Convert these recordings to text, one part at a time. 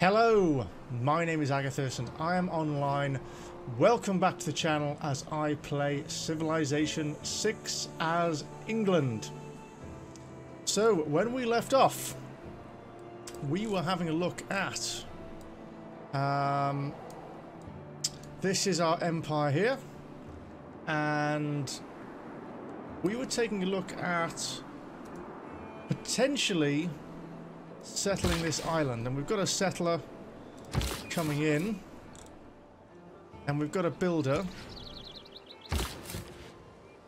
Hello, my name is Agatheis and I am online. Welcome back to the channel as I play Civilization 6 as England. So, when we left off, we were having a look at... Um, this is our empire here. And we were taking a look at potentially settling this island. And we've got a settler coming in. And we've got a builder.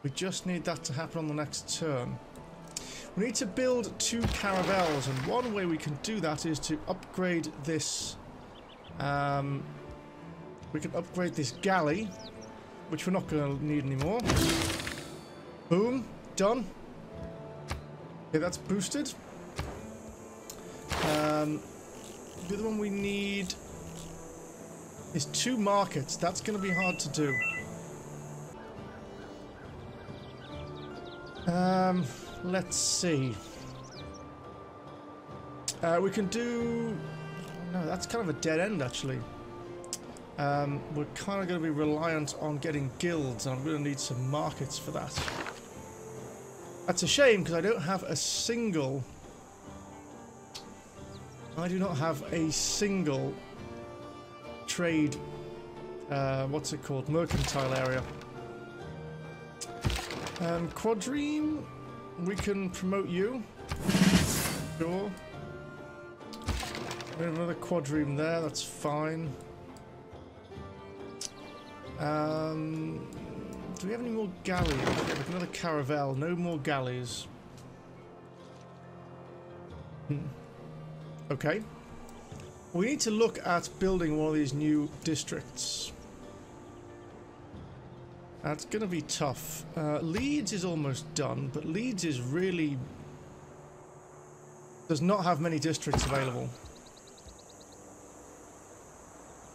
We just need that to happen on the next turn. We need to build two caravels, and one way we can do that is to upgrade this. Um, we can upgrade this galley, which we're not going to need anymore. Boom, done. Okay, that's boosted. Um, the other one we need is two markets. That's going to be hard to do. Um, let's see. Uh, we can do... No, that's kind of a dead end, actually. Um, we're kind of going to be reliant on getting guilds, and I'm going to need some markets for that. That's a shame, because I don't have a single... I do not have a single trade... Uh, what's it called? Mercantile area. Um, Quadrireme, we can promote you. Sure. We have another quadrireme there, that's fine. Um, do we have any more galleys? Another caravel, no more galleys. Okay. We need to look at building one of these new districts. That's going to be tough. Uh, Leeds is almost done, but Leeds is really... does not have many districts available.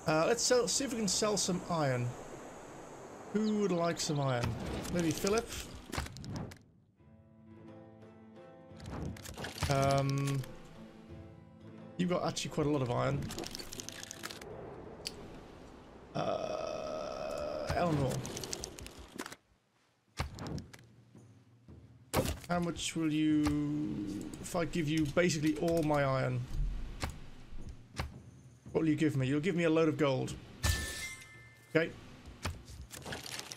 Uh, let's sell, see if we can sell some iron. Who would like some iron? Maybe Philip? Um, you've got actually quite a lot of iron. Uh, Eleanor. How much will you... If I give you basically all my iron, what will you give me? You'll give me a load of gold. Okay.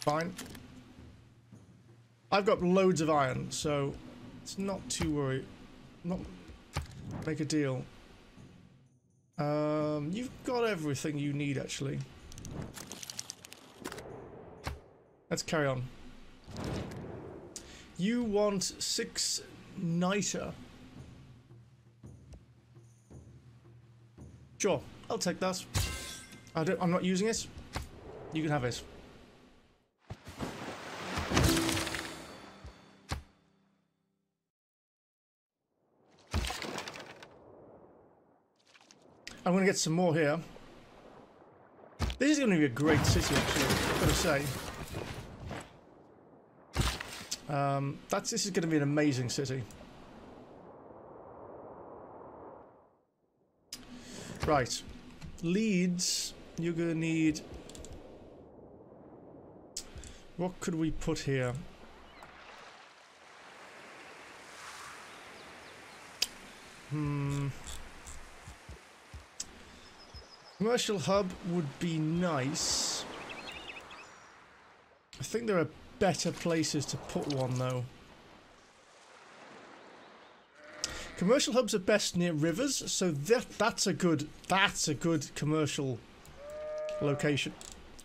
Fine. I've got loads of iron, so it's not too worry. Not make a deal. Um, you've got everything you need, actually. Let's carry on. You want six niter. Sure, I'll take that. I don't, I'm not using it. You can have it. I'm going to get some more here. This is going to be a great city, actually, I've got to say. Um, that's this is going to be an amazing city. Right, Leeds. You're going to need. What could we put here? Hmm. Commercial hub would be nice. I think there are better places to put one though. Commercial hubs are best near rivers, so that that's a good that's a good commercial location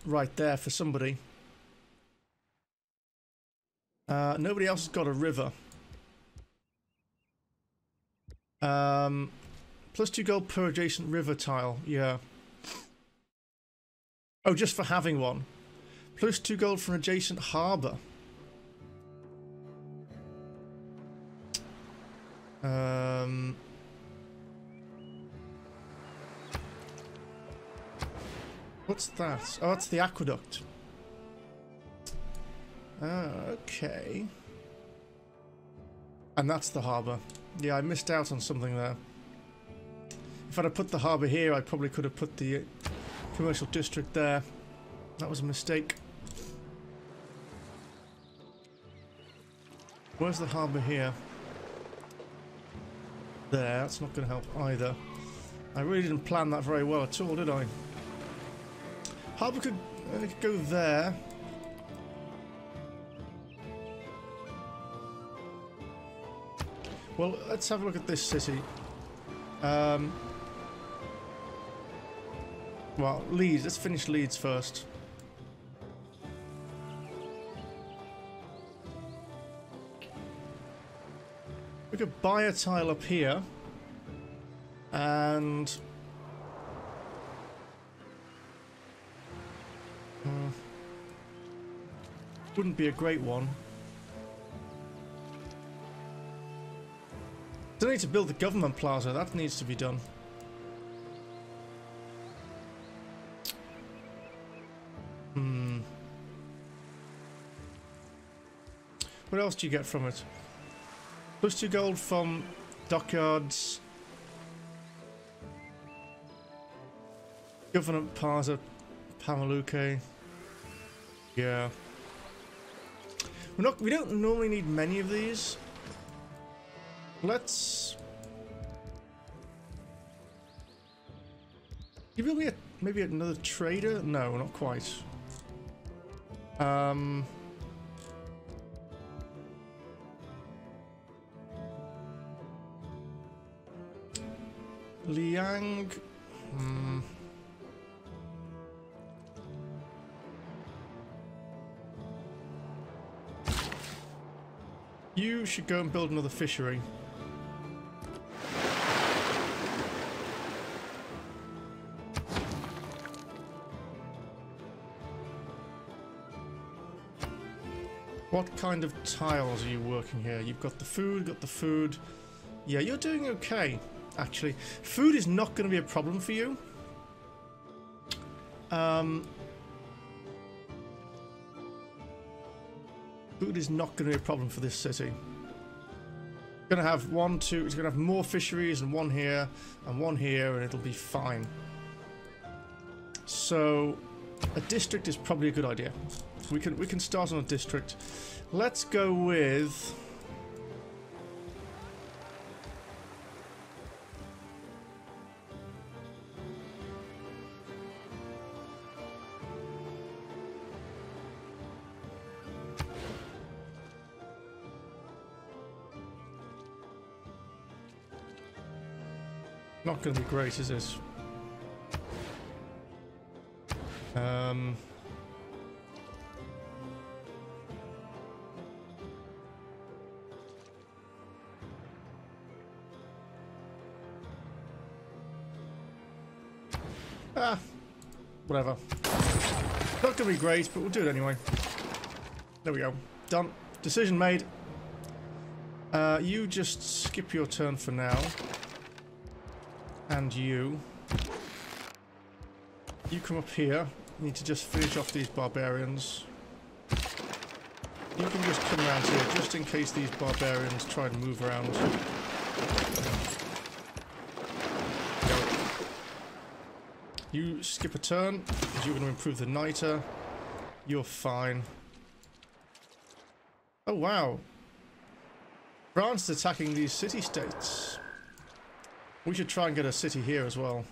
right there for somebody. Uh, nobody else has got a river. Um, plus two gold per adjacent river tile. Yeah. Oh, just for having one. Plus two gold for an adjacent harbour. Um, what's that? Oh, that's the aqueduct. Ah, okay. And that's the harbour. Yeah, I missed out on something there. If I'd have put the harbour here, I probably could have put the commercial district there. That was a mistake. Where's the harbour here? There, that's not going to help either. I really didn't plan that very well at all, did I? Harbour could, uh, could go there. Well, let's have a look at this city. Um, well, Leeds. Let's finish Leeds first. We could buy a tile up here. And... Uh, wouldn't be a great one. Don't need to build the government plaza. That needs to be done. Hmm. What else do you get from it? Plus two gold from dockyards. Government plaza, Pamaluke. Yeah. We're not. We don't normally need many of these. Let's... Me a, maybe another trader? No, not quite. Um... Liang... Hmm... You should go and build another fishery. What kind of tiles are you working here? You've got the food, got the food. Yeah, you're doing okay, actually. Food is not going to be a problem for you. Um, food is not going to be a problem for this city. Going to have one, two. It's going to have more fisheries and one here and one here, and it'll be fine. So, a district is probably a good idea. We can we can start on a district. Let's go with. Not going to be great, is this? Um. Whatever. Not gonna be great, but we'll do it anyway. There we go. Done. Decision made. Uh, you just skip your turn for now. And you. You come up here. You need to just finish off these barbarians. You can just come around here, just in case these barbarians try and move around. You skip a turn, because you're going to improve the niter. You're fine. Oh, wow. France is attacking these city-states. We should try and get a city here as well.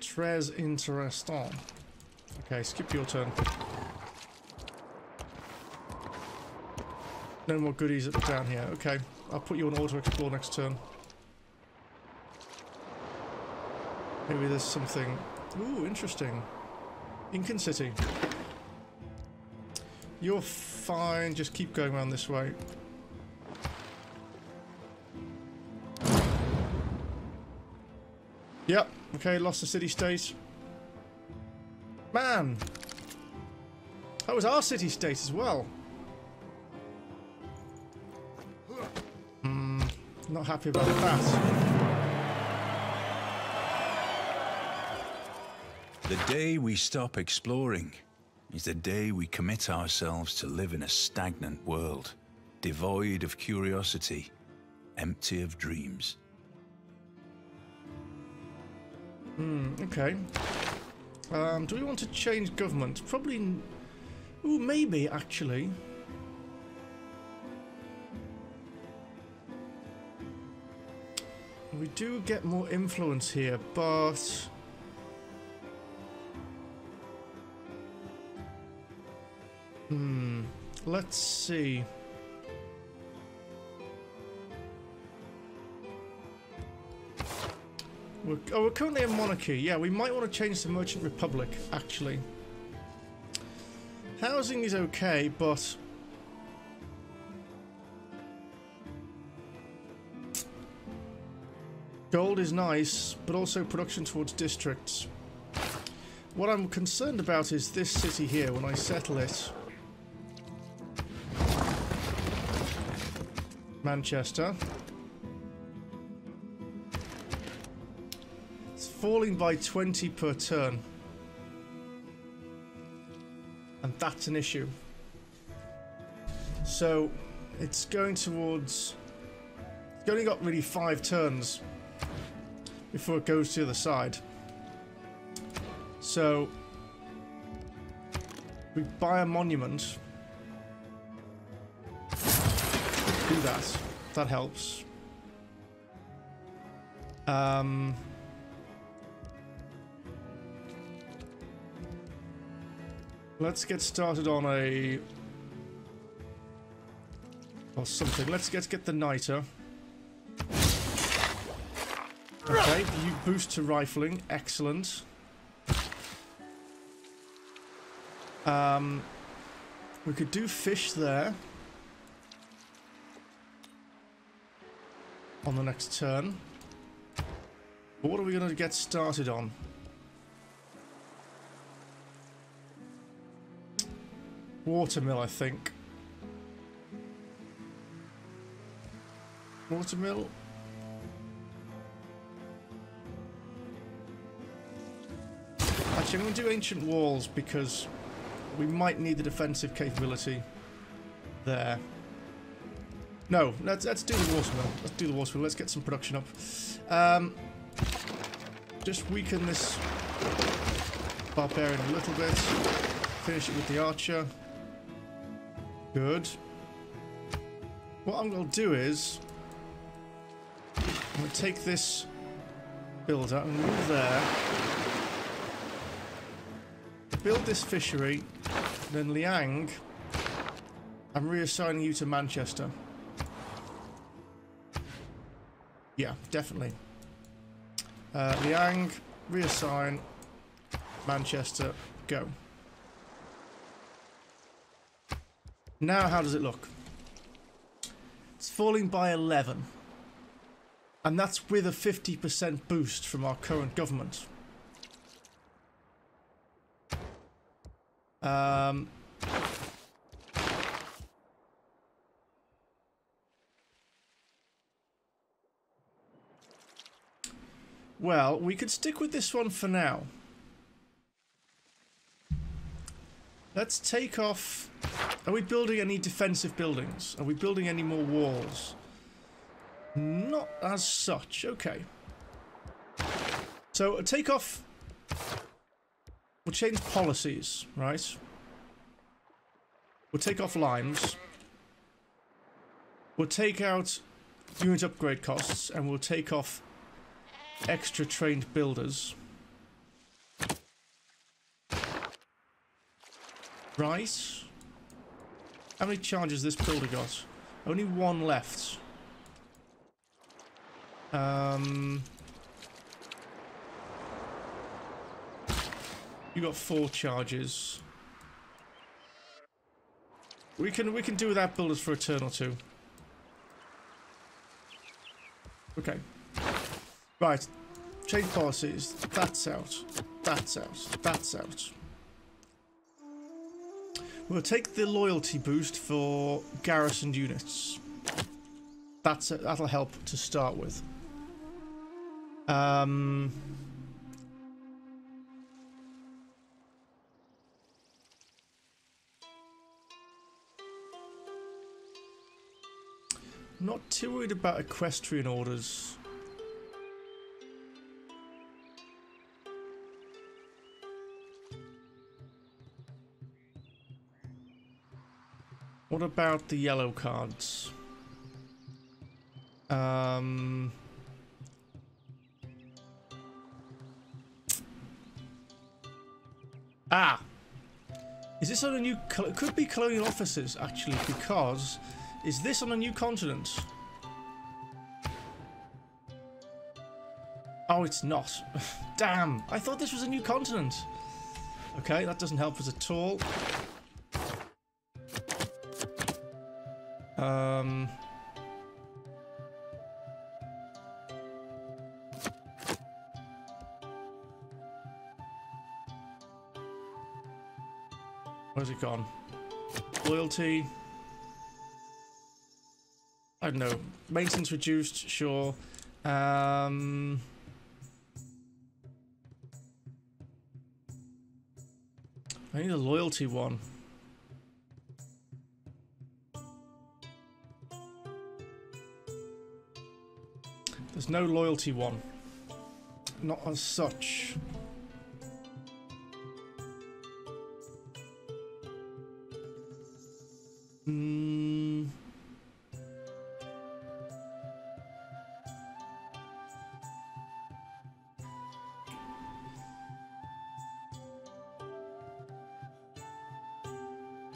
Très intéressant. Okay, skip your turn. No more goodies down here. Okay, I'll put you on auto explore next turn. Maybe there's something... Ooh, interesting. Incan City. You're fine, just keep going around this way. Yep, okay, lost the city-state. Man! That was our city-state as well. Hmm, not happy about that. The day we stop exploring is the day we commit ourselves to live in a stagnant world, devoid of curiosity, empty of dreams. Hmm, okay. Um, do we want to change government? Probably... Ooh, maybe, actually. We do get more influence here, but... Hmm. Let's see. We're, oh, we're currently a monarchy. Yeah, we might want to change to Merchant Republic, actually. Housing is okay, but... Gold is nice, but also production towards districts. What I'm concerned about is this city here, when I settle it. Manchester. It's falling by 20 per turn. And that's an issue. So, it's going towards... It's only got really five turns before it goes to the other side. So, we buy a monument. Do that. That helps. Um, let's get started on a or something. Let's get get the niter. Okay, you boost to rifling. Excellent. Um, we could do fish there. On the next turn. But what are we going to get started on? Watermill, I think. Watermill. Actually, I'm going to do Ancient Walls because we might need the defensive capability there. No, let's, let's do the watermill. Let's do the watermill. Let's get some production up. Um, just weaken this barbarian a little bit. Finish it with the archer. Good. What I'm going to do is... I'm going to take this builder and move there. Build this fishery. Then Liang, I'm reassigning you to Manchester. Yeah, definitely. Uh, Liang, reassign, Manchester, go. Now, how does it look? It's falling by 11. And that's with a 50% boost from our current government. Um, well, we could stick with this one for now. Let's take off... Are we building any defensive buildings? Are we building any more walls? Not as such. Okay. So, uh, take off We'll change policies, right? We'll take off limes. We'll take out unit upgrade costs, and we'll take off extra trained builders. Rice. How many charges this builder got? Only one left. Um... You got four charges. We can we can do without builders for a turn or two. Okay. Right. Change policies. That's out. That's out. That's out. We'll take the loyalty boost for garrisoned units. That's that'll help to start with. Um, Not too worried about equestrian orders. What about the yellow cards? Um... Ah! Is this on a new... It could be colonial officers, actually, because... Is this on a new continent? Oh, it's not. Damn! I thought this was a new continent. Okay, that doesn't help us at all. Um... Where's it gone? Loyalty. I don't know. Maintenance reduced, sure. Um... I need a loyalty one. There's no loyalty one. Not as such. Mm.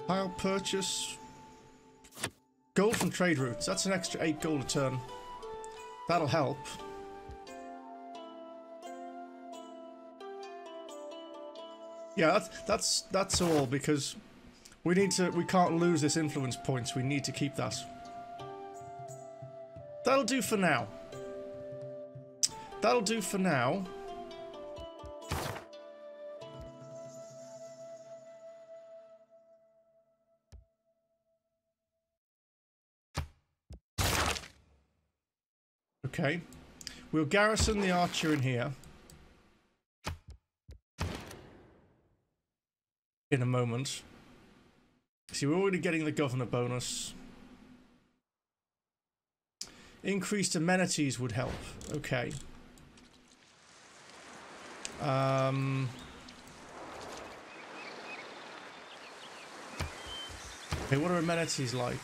I'll purchase gold from trade routes. That's an extra 8 gold a turn. That'll help. Yeah, that's that's that's all because we need to we can't lose this influence points. We need to keep that. That'll do for now. That'll do for now. Okay. We'll garrison the archer in here. In a moment. See, we're already getting the governor bonus. Increased amenities would help. Okay. Um... Okay, what are amenities like?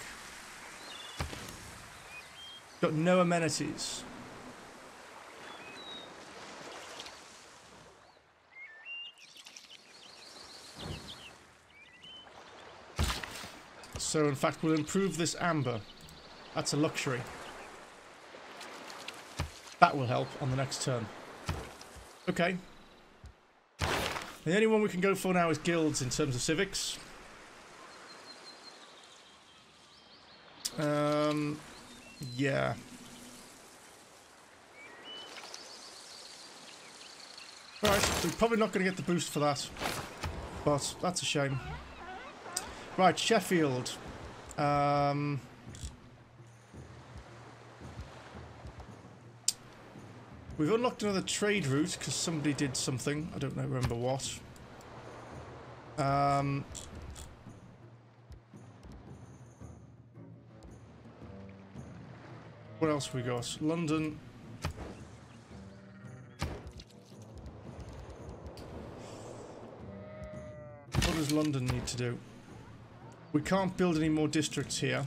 Got no amenities. So in fact we'll improve this amber. That's a luxury. That will help on the next turn. Okay. The only one we can go for now is guilds in terms of civics. Um, yeah. Alright, we're probably not going to get the boost for that. But that's a shame. Right, Sheffield. Um, we've unlocked another trade route because somebody did something. I don't know, remember what. Um, what else we got? London. What does London need to do? We can't build any more districts here.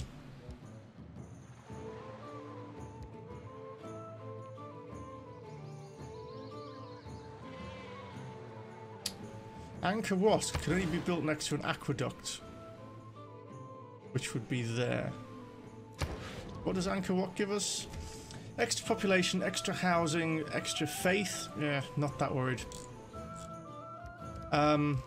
Angkor Wat can only be built next to an aqueduct. Which would be there. What does Angkor Wat give us? Extra population, extra housing, extra faith. Yeah, not that worried. Um,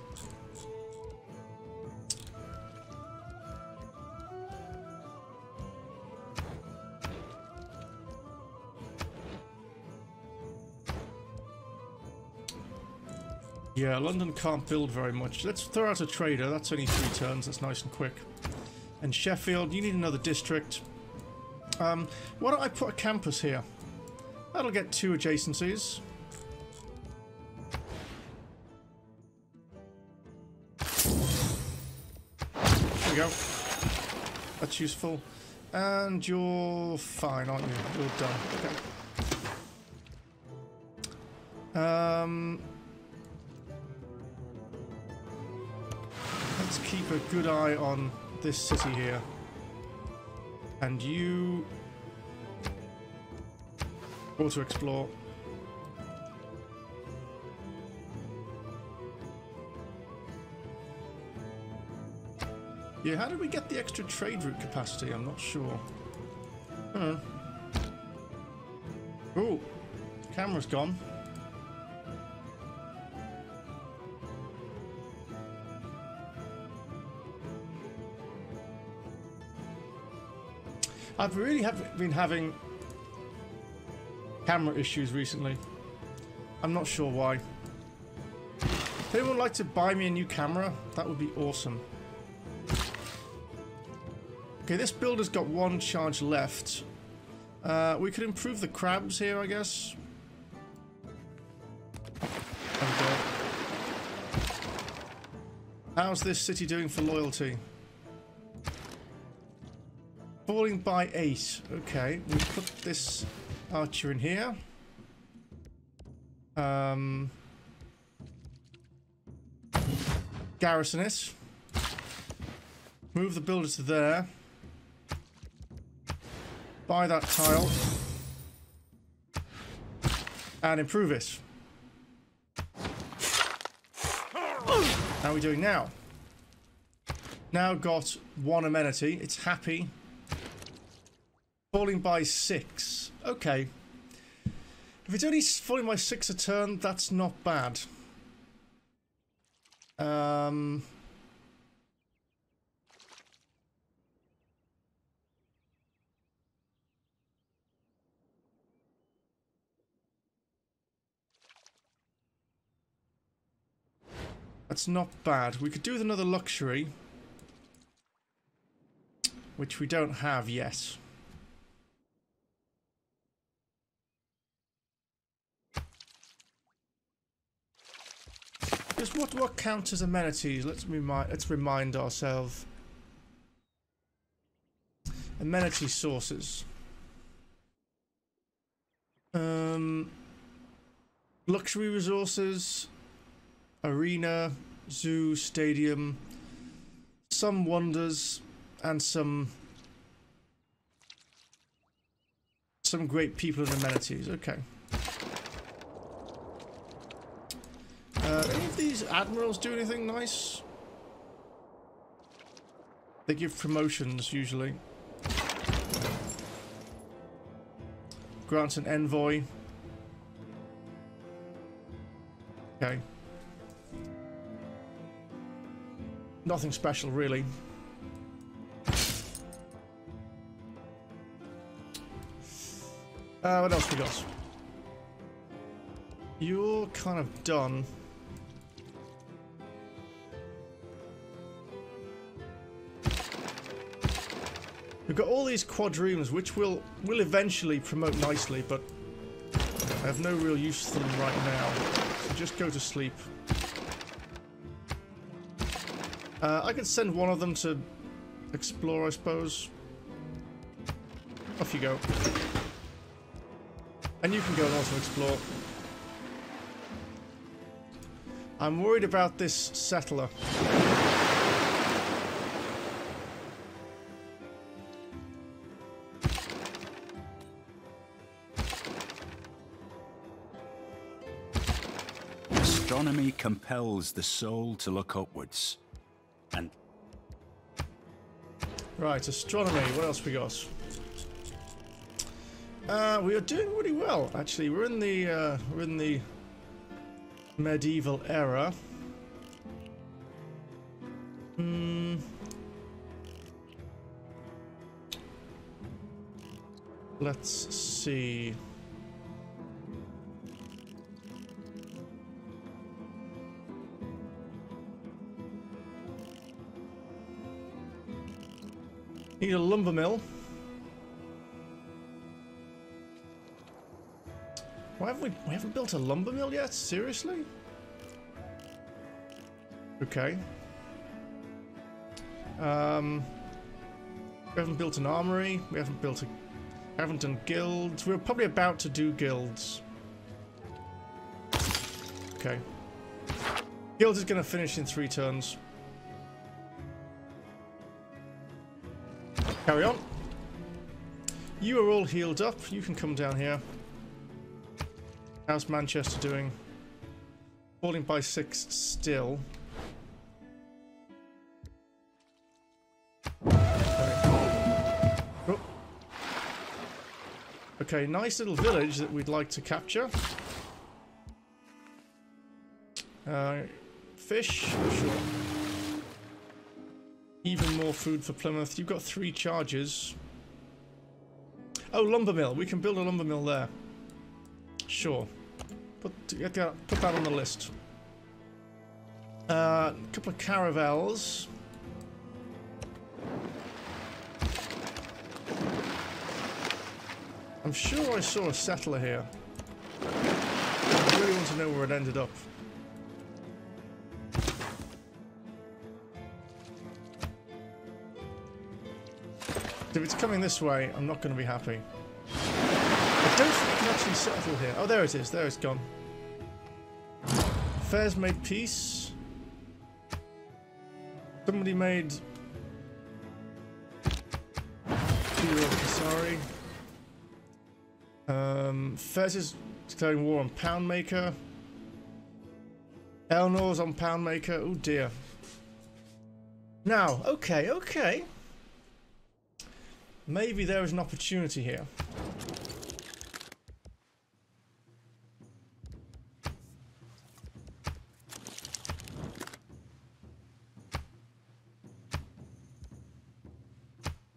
Yeah, London can't build very much. Let's throw out a trader. That's only three turns. That's nice and quick. And Sheffield, you need another district. Um, why don't I put a campus here? That'll get two adjacencies. There we go. That's useful. And you're fine, aren't you? You're done. Okay. Um, let's keep a good eye on this city here. And you go to explore. Yeah, how did we get the extra trade route capacity? I'm not sure. Hmm. Huh. Oh, camera's gone. I've really have been having camera issues recently. I'm not sure why. If anyone would like to buy me a new camera, that would be awesome. Okay, this builder's got one charge left. Uh, we could improve the crabs here, I guess. How's this city doing for loyalty? Falling by eight. Okay, we put this archer in here. Um, garrison it. Move the builder to there. Buy that tile. And improve it. How are we doing now? Now got one amenity. It's happy. Falling by six. Okay. If it's only falling by six a turn, that's not bad. Um... That's not bad. We could do with another luxury. Which we don't have yet. What what counts as amenities? Let's remind let's remind ourselves. Amenity sources. Um, luxury resources, arena, zoo, stadium, some wonders, and some some great people and amenities. Okay. Uh, any of these admirals do anything nice? They give promotions usually. Grants an envoy. Okay. Nothing special, really. Uh, what else we got? You're kind of done. We've got all these quadriremes, which will will eventually promote nicely, but I have no real use for them right now. So just go to sleep. Uh, I could send one of them to explore, I suppose. Off you go. And you can go and also explore. I'm worried about this settler. Compels the soul to look upwards. And Right, astronomy. What else we got? Uh, we are doing really well, actually. We're in the uh, we're in the medieval era. Hmm. Let's see. Need a lumber mill. Why haven't we, we haven't built a lumber mill yet? Seriously? Okay. Um, We haven't built an armory. We haven't built a... haven't done guilds. We're probably about to do guilds. Okay. Guilds is going to finish in three turns. Carry on. You are all healed up. You can come down here. How's Manchester doing? Falling by six still. Okay. Oh. Okay, nice little village that we'd like to capture. Uh, fish, sure. Even more food for Plymouth. You've got three charges. Oh, lumber mill. We can build a lumber mill there. Sure. Put, put that on the list. Uh, a couple of caravels. I'm sure I saw a settler here. I really want to know where it ended up. If it's coming this way, I'm not going to be happy. I don't think can actually settle here. Oh, there it is. There it's gone. Affairs made peace. Somebody made... Sorry. Um, Fez is declaring war on Poundmaker. Eleanor's on Poundmaker. Oh dear. Now, okay, okay. Maybe there is an opportunity here.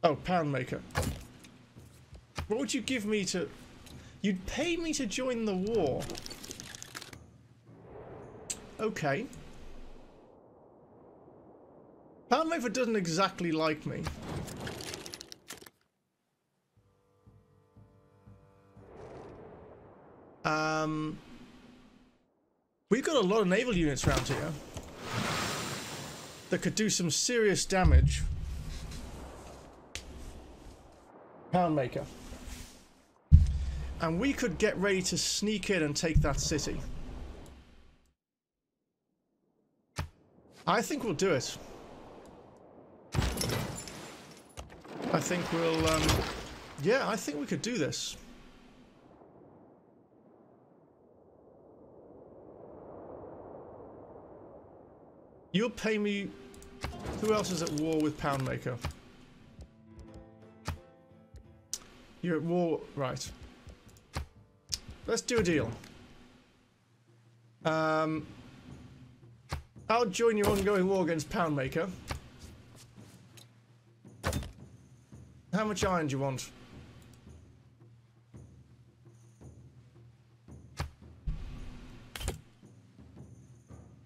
Oh, Poundmaker. What would you give me to... You'd pay me to join the war. Okay. Poundmaker doesn't exactly like me. Lot of naval units around here that could do some serious damage. Poundmaker. And we could get ready to sneak in and take that city. I think we'll do it. I think we'll, um, yeah, I think we could do this. You'll pay me... Who else is at war with Poundmaker? You're at war... Right. Let's do a deal. Um, I'll join your ongoing war against Poundmaker. How much iron do you want?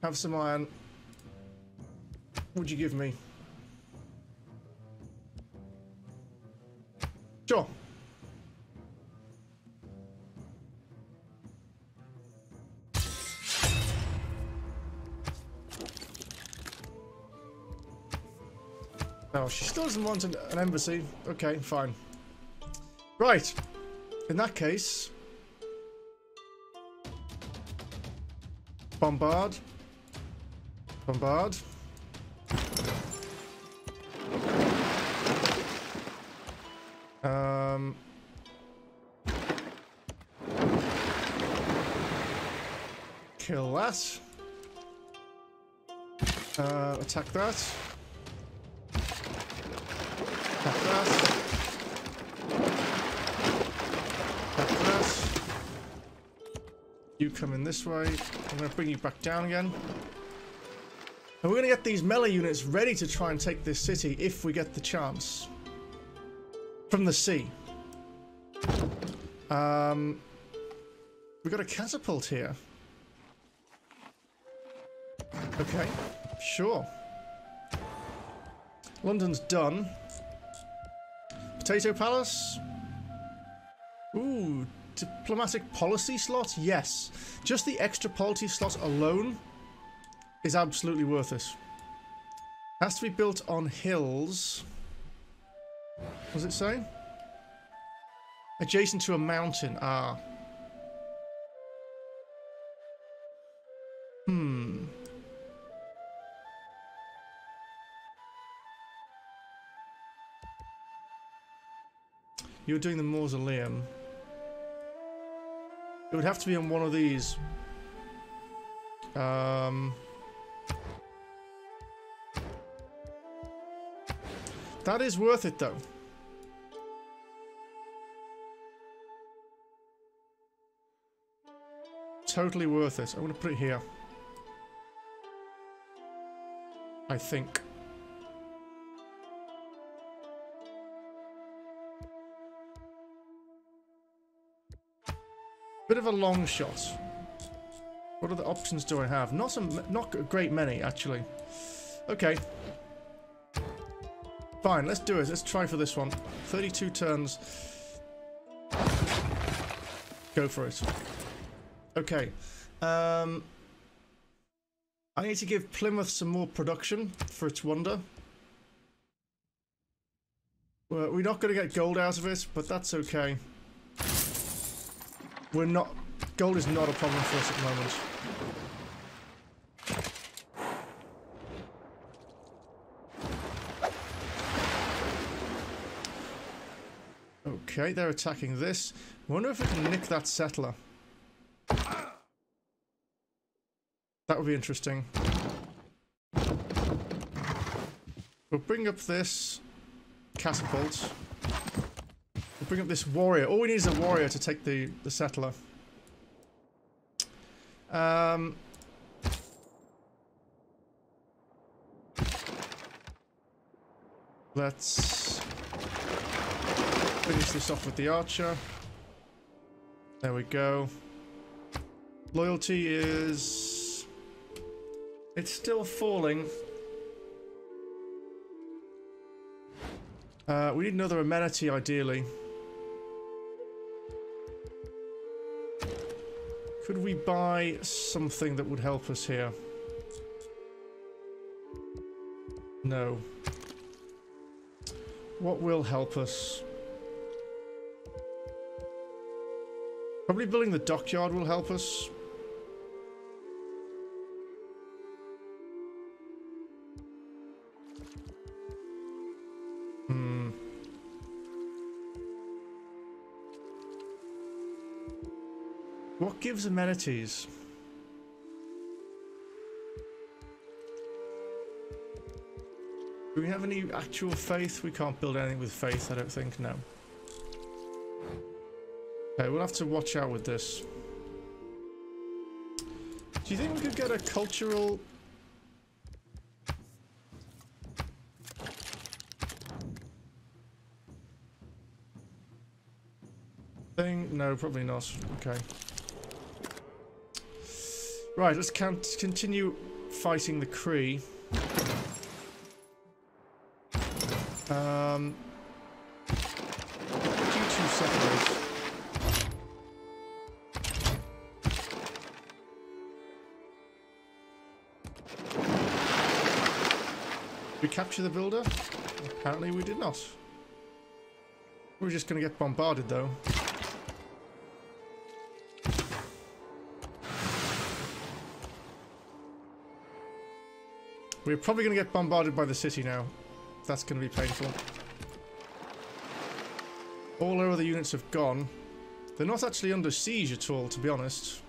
Have some iron would you give me? Sure. Oh, she still doesn't want an, an embassy. Okay, fine. Right. In that case... Bombard. Bombard. Um, kill that. Uh, attack that. Attack that. Attack that. You come in this way. I'm going to bring you back down again. And we're going to get these melee units ready to try and take this city if we get the chance. From the sea. Um, we got a catapult here. Okay, sure. London's done. Potala Palace. Ooh, diplomatic policy slot? Yes. Just the extra policy slot alone is absolutely worth it. Has to be built on hills. Does it say? Adjacent to a mountain. Ah. Hmm. You're doing the mausoleum. It would have to be on one of these. Um... That is worth it, though. Totally worth it. I'm going to put it here. I think. Bit of a long shot. What other options do I have? Not some, not a great many, actually. Okay. Fine, let's do it. Let's try for this one. 32 turns. Go for it. Okay. Um, I need to give Plymouth some more production for its wonder. Well, we're not going to get gold out of it, but that's okay. We're not... Gold is not a problem for us at the moment. Okay, they're attacking this. Wonder if we can nick that settler. That would be interesting. We'll bring up this catapult. We'll bring up this warrior. All we need is a warrior to take the, the settler. Um, let's finish this off with the archer. There we go. Loyalty is... It's still falling. Uh, we need another amenity, ideally. Could we buy something that would help us here? No. What will help us? Probably building the dockyard will help us. Hmm. What gives amenities? Do we have any actual faith? We can't build anything with faith, I don't think, no. Okay, we'll have to watch out with this. Do you think we could get a cultural... Thing? No, probably not. Okay. Right, let's continue fighting the Cree. Um, we capture the builder? Apparently we did not. We're just going to get bombarded though. We're probably going to get bombarded by the city now. That's going to be painful. All our other units have gone. They're not actually under siege at all, to be honest.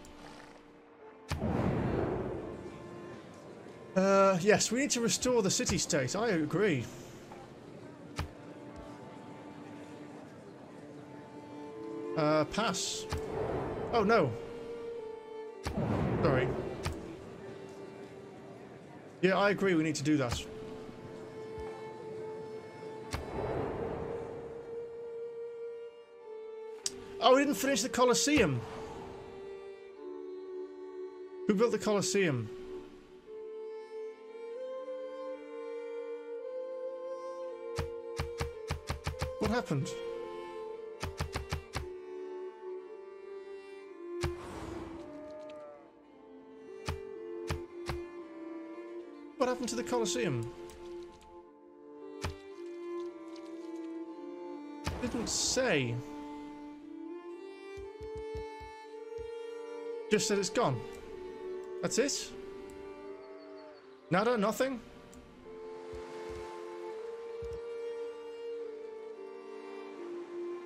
Uh, yes, we need to restore the city-state. I agree. Uh, pass. Oh, no. Sorry. Yeah, I agree we need to do that. Oh, we didn't finish the Colosseum. Who built the Colosseum? What happened? What happened to the Colosseum? Didn't say. Just said it's gone. That's it? Nada? Nothing?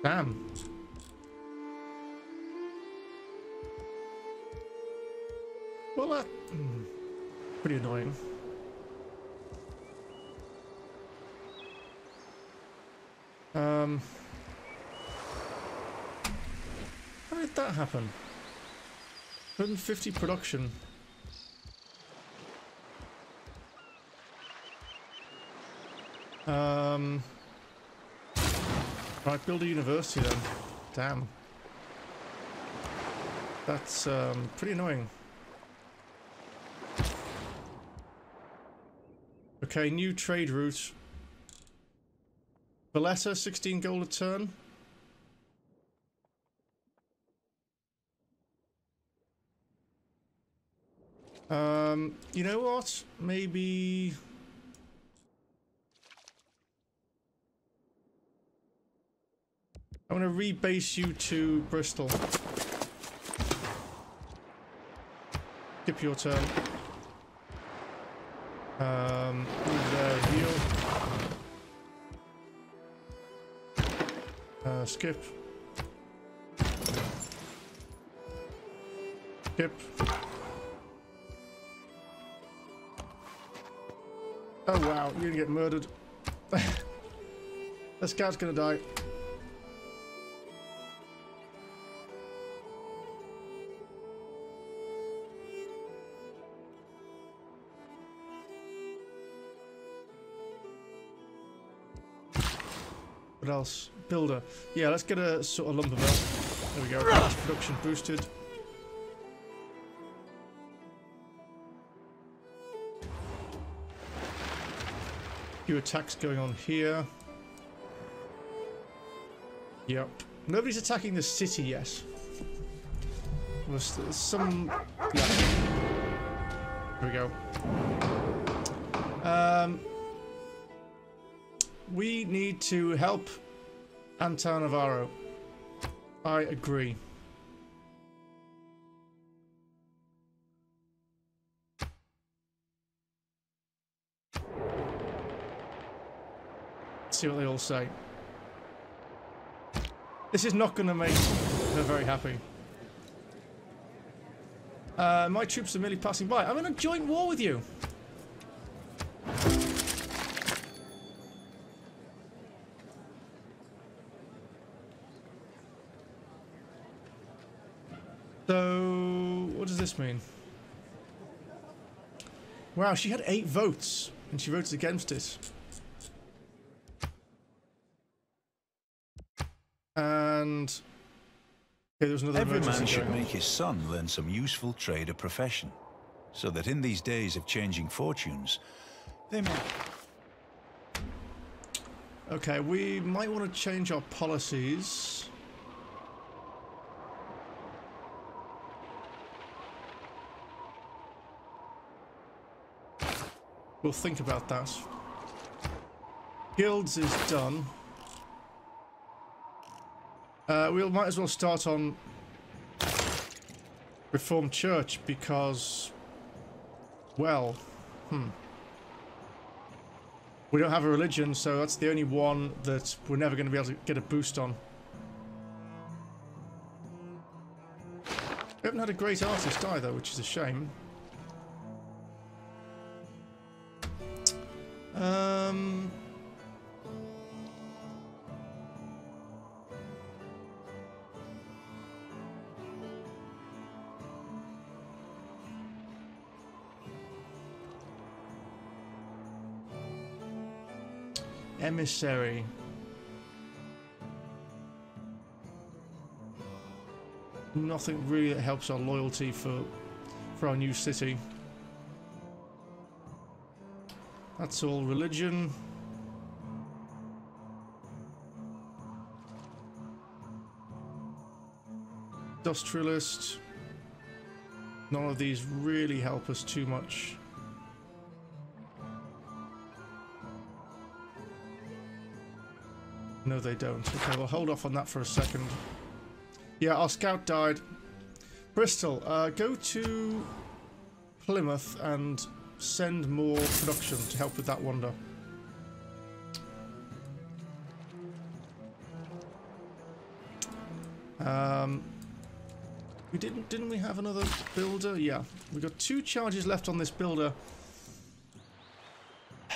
Damn. Well, that... hmm, pretty annoying. Um... How did that happen? 150 production. Build a university then. Damn. That's um, pretty annoying. Okay, new trade route. Valletta, 16 gold a turn. Um, you know what? Maybe... I'm to rebase you to Bristol. Skip your turn. Um. Uh, skip. Skip. Oh wow, you're gonna get murdered. this guy's gonna die. What else? Builder. Yeah, let's get a sort of lumber mill. There we go. Production boosted. Few attacks going on here. Yep. Nobody's attacking the city yet. Some... Yeah. Here we go. Um, we need to help Antananarivo. I agree. see what they all say. This is not going to make her very happy. Uh, my troops are merely passing by. I'm in a joint war with you. This mean? Wow, she had eight votes, and she voted against it. And okay, there was another Every man should make his son learn some useful trade or profession, so that in these days of changing fortunes, they may... Okay, we might want to change our policies. We'll think about that. Guilds is done. Uh, we might as well start on Reformed Church because, well, hmm. We don't have a religion, so that's the only one that we're never going to be able to get a boost on. We haven't had a great artist either, which is a shame. Um... Emissary. Nothing really that helps our loyalty for for our new city. That's all religion. Industrialist. None of these really help us too much. No, they don't. Okay, we'll hold off on that for a second. Yeah, our scout died. Bristol, uh, go to Plymouth and send more production to help with that wonder. Um, we didn't, didn't we have another builder? Yeah, we got two charges left on this builder.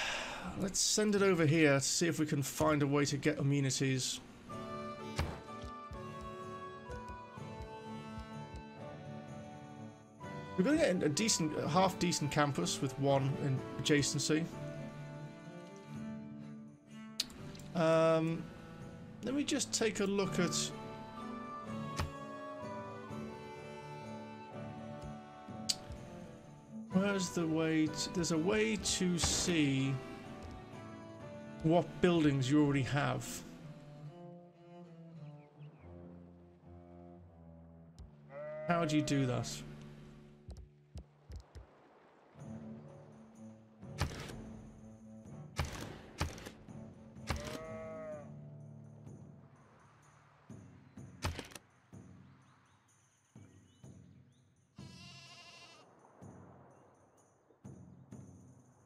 Let's send it over here to see if we can find a way to get amenities. We're going to get a decent, half decent campus with one in adjacency. Um, let me just take a look at. Where's the way? To, there's a way to see what buildings you already have. How do you do that?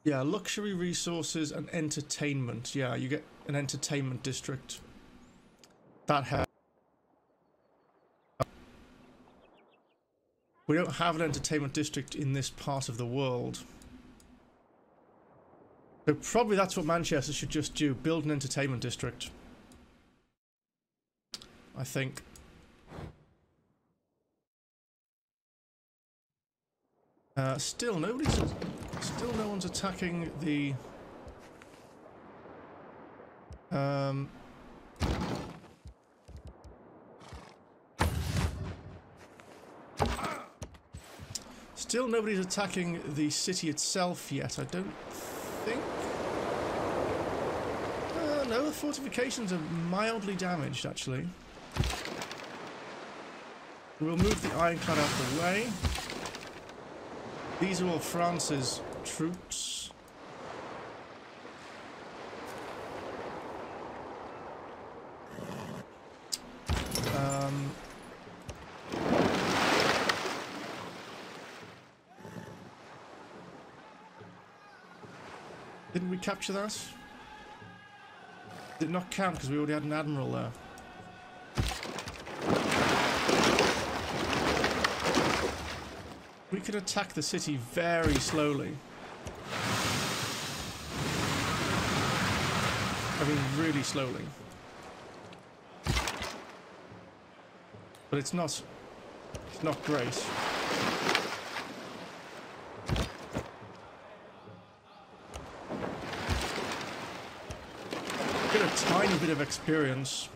Yeah, luxury resources and entertainment. Yeah, you get an entertainment district. That has. We don't have an entertainment district in this part of the world. So probably that's what Manchester should just do, build an entertainment district. I think. Uh, still, nobody's... Still no one's attacking the... Um... Still nobody's attacking the city itself yet, I don't think. Uh, no, the fortifications are mildly damaged, actually. We'll move the ironclad out of the way. These are all France's troops. Um, didn't we capture that? Did not count because we already had an admiral there. We could attack the city very slowly. I really slowly. But it's not... It's not great. Get a tiny bit of experience.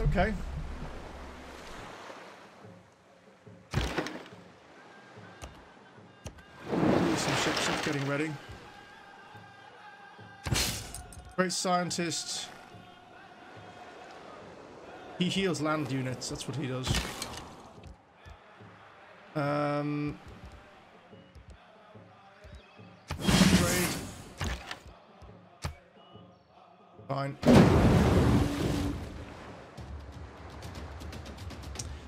Okay. Some ships getting ready. Great scientist. He heals land units, that's what he does. Um, upgrade. Fine.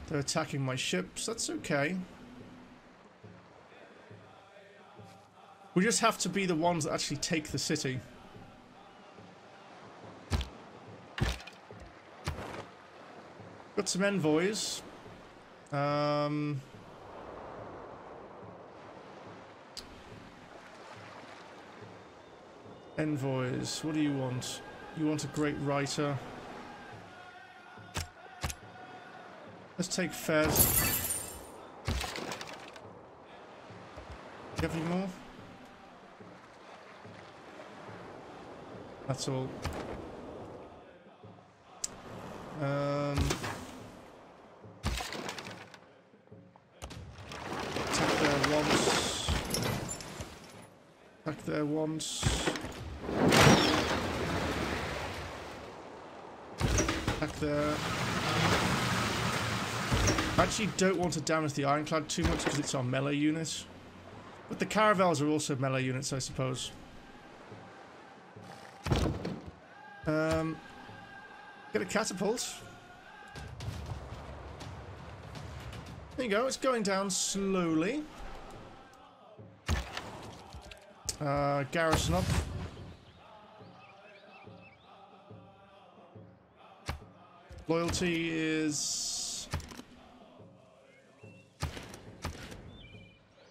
They're attacking my ships, that's okay. We just have to be the ones that actually take the city. Some envoys. Um, envoys. What do you want? You want a great writer. Let's take Fez. Do you have any more? That's all. Um, attack there once. Attack there. I actually don't want to damage the ironclad too much because it's our melee unit. But the caravels are also melee units, I suppose. Um, get a catapult. There you go, it's going down slowly. Uh, garrison up. Loyalty is...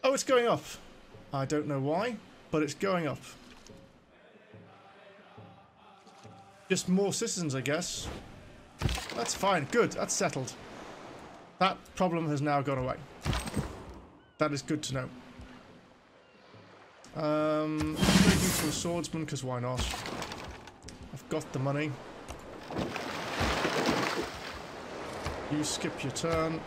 Oh, it's going up. I don't know why, but it's going up. Just more citizens, I guess. That's fine. Good. That's settled. That problem has now gone away. That is good to know. Um, making for a swordsman, because why not? I've got the money. You skip your turn.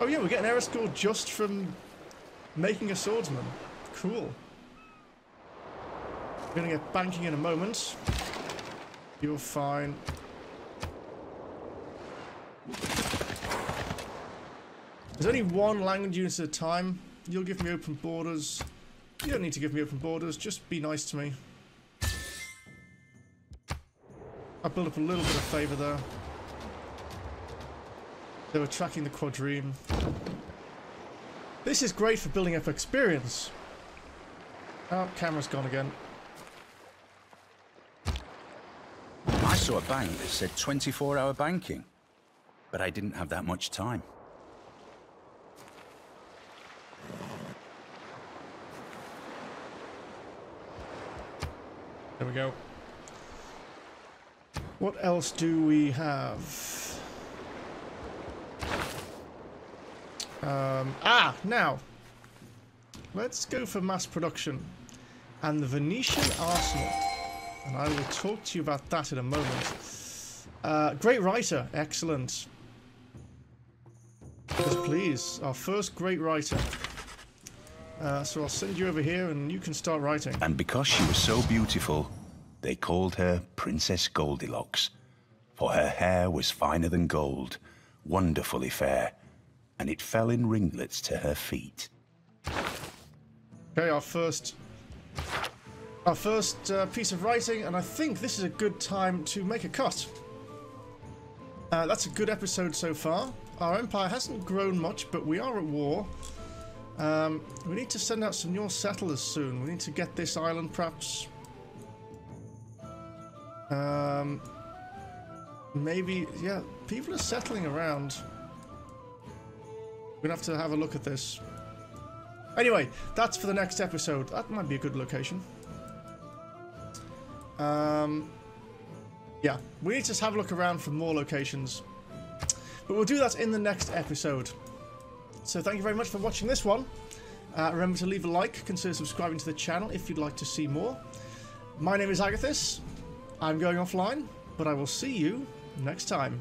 Oh yeah, we're getting era score just from making a swordsman. Cool. We're gonna get banking in a moment. You're fine. There's only one language unit at a time. You'll give me open borders. You don't need to give me open borders, just be nice to me. I built up a little bit of favour there. They were tracking the quadrireme. This is great for building up experience. Oh, camera's gone again. I saw a bank that said 24 hour banking, but I didn't have that much time. Go. What else do we have? Um, ah, now. Let's go for mass production. And the Venetian Arsenal. And I will talk to you about that in a moment. Uh, great writer. Excellent. Yes, please. Our first great writer. Uh, so I'll send you over here and you can start writing. And because she was so beautiful, they called her Princess Goldilocks. For her hair was finer than gold, wonderfully fair, and it fell in ringlets to her feet. Okay, our first our first uh, piece of writing, and I think this is a good time to make a cut. Uh, that's a good episode so far. Our empire hasn't grown much, but we are at war. Um, we need to send out some new settlers soon. We need to get this island perhaps... Um, maybe, yeah, people are settling around. We're gonna have to have a look at this. Anyway, that's for the next episode. That might be a good location. Um, yeah, we need to have a look around for more locations. But we'll do that in the next episode. So thank you very much for watching this one. Uh, remember to leave a like, consider subscribing to the channel if you'd like to see more. My name is Agatheis. I'm going offline, but I will see you next time.